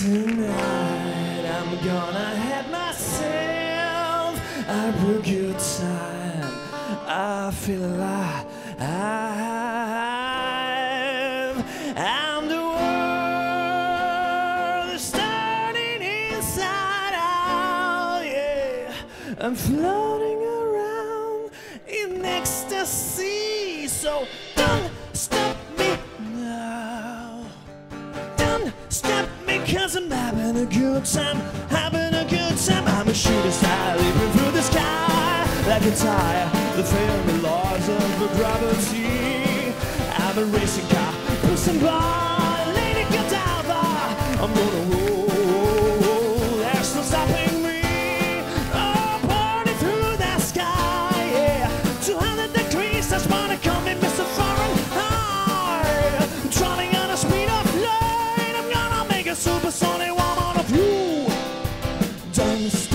Tonight I'm gonna have myself a real good time. I feel alive. I'm the world is turning inside out. Yeah, I'm floating around in ecstasy. So. Stop me cause I'm having a good time, having a good time. I'm a shooting star leaping through the sky like a tire, the fairy laws of gravity. I'm a racing car, pushing by,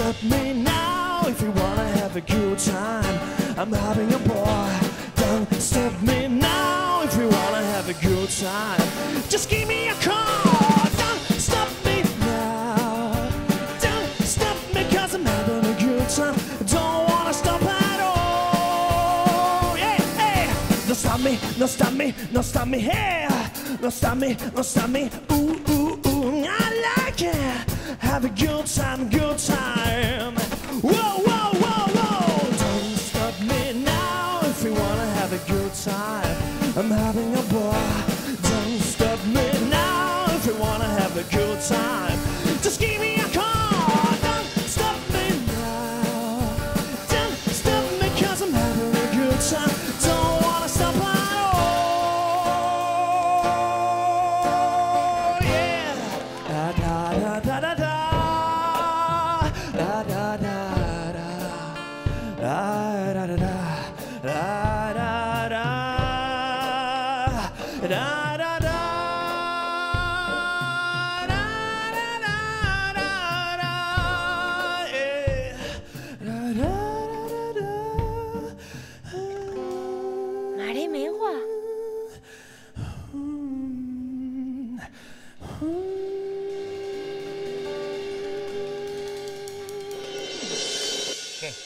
Stop me now if you wanna have a good time. I'm having a boy. Don't stop me now if you wanna have a good time. Just give me a call. Don't stop me now. Don't stop me cause I'm having a good time. Don't wanna stop at all. Yeah, hey. No stop me, no stop me, no stop me, hey. No stop me, no stop me. Ooh, ooh, ooh, I like it. Have a good time, good time. Time. I'm having a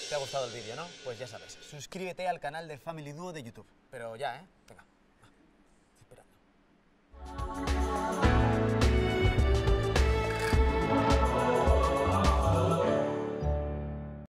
¿Te ha gustado el vídeo, no? Pues ya sabes, suscríbete al canal de Family Duo de YouTube. Pero ya, ¿eh? Venga, esperando.